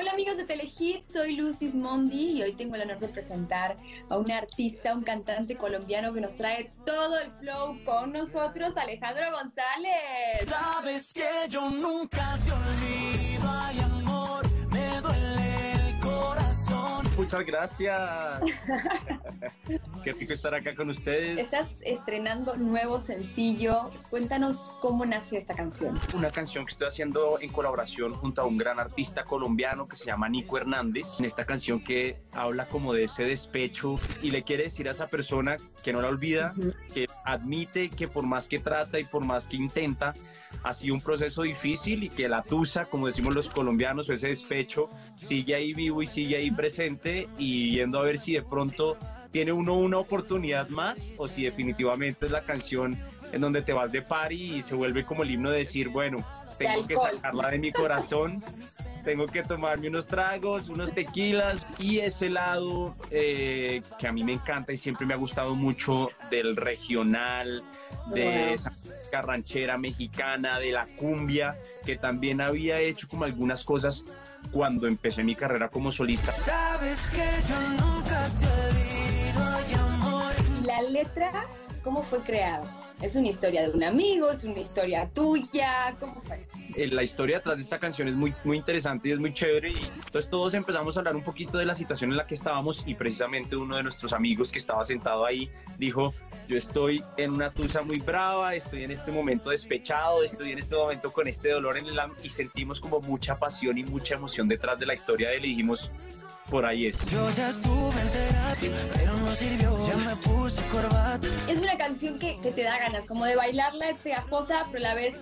Hola amigos de Telehit, soy Lucis Mondi y hoy tengo el honor de presentar a un artista, un cantante colombiano que nos trae todo el flow con nosotros, Alejandro González. Sabes que yo nunca te olvido, ay amor, me duele el corazón. Muchas gracias. Qué rico estar acá con ustedes. Estás estrenando nuevo sencillo. Cuéntanos cómo nació esta canción. Una canción que estoy haciendo en colaboración junto a un gran artista colombiano que se llama Nico Hernández. En esta canción que habla como de ese despecho y le quiere decir a esa persona que no la olvida, que admite que por más que trata y por más que intenta, ha sido un proceso difícil y que la tusa, como decimos los colombianos, ese despecho, sigue ahí vivo y sigue ahí presente y viendo a ver si de pronto tiene uno una oportunidad más o si definitivamente es la canción en donde te vas de party y se vuelve como el himno de decir, bueno, tengo que sacarla de mi corazón, tengo que tomarme unos tragos, unos tequilas y ese lado eh, que a mí me encanta y siempre me ha gustado mucho del regional, de esa ranchera mexicana, de la cumbia, que también había hecho como algunas cosas cuando empecé mi carrera como solista. Sabes que yo nunca te. La letra, ¿cómo fue creada? ¿Es una historia de un amigo? ¿Es una historia tuya? ¿Cómo fue? Eh, la historia detrás de esta canción es muy, interesante y es muy chévere. Y entonces todos empezamos a hablar un poquito de la situación en la que estábamos y precisamente uno de nuestros amigos que estaba sentado ahí dijo, yo estoy en una tusa muy brava, estoy en este momento despechado, estoy en este momento con este dolor en el alma y sentimos como mucha pasión y mucha emoción detrás de la historia y dijimos, por ahí es. Yo ya estuve en terapia, pero no sirvió. Ya me puse corbata. Es una canción que, que te da ganas, como de bailarla, es pegajosa, pero a la vez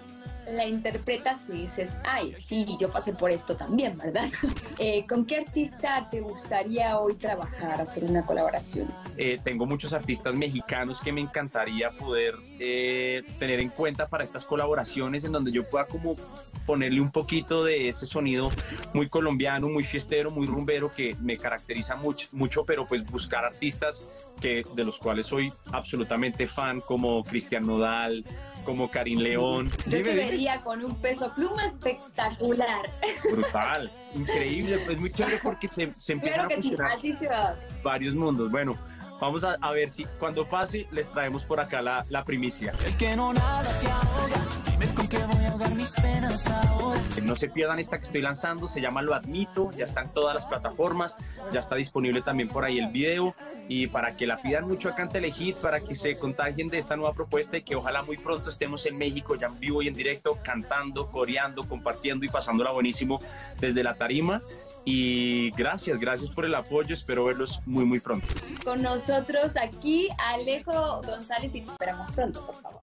la interpretas y dices, ay, sí, yo pasé por esto también, ¿verdad? Eh, ¿Con qué artista te gustaría hoy trabajar, hacer una colaboración? Eh, tengo muchos artistas mexicanos que me encantaría poder eh, tener en cuenta para estas colaboraciones en donde yo pueda como ponerle un poquito de ese sonido muy colombiano, muy fiestero, muy rumbero que me caracteriza mucho, mucho pero pues buscar artistas que de los cuales soy absolutamente fan como Cristian Nodal, como Karim León. Yo te vería con un peso pluma espectacular. Brutal, increíble, pues muy chévere porque se, se empiezan Claro a que sí, así se va. varios mundos. Bueno, vamos a, a ver si cuando pase les traemos por acá la, la primicia. El que no nada se ahoga. Dime con qué voy a ahogar mis penas ahora. No se pierdan esta que estoy lanzando, se llama Lo Admito, ya está en todas las plataformas, ya está disponible también por ahí el video y para que la pidan mucho acá en para que se contagien de esta nueva propuesta y que ojalá muy pronto estemos en México ya en vivo y en directo, cantando, coreando, compartiendo y pasándola buenísimo desde la tarima. Y gracias, gracias por el apoyo, espero verlos muy muy pronto. Con nosotros aquí, Alejo González, y te esperamos pronto, por favor.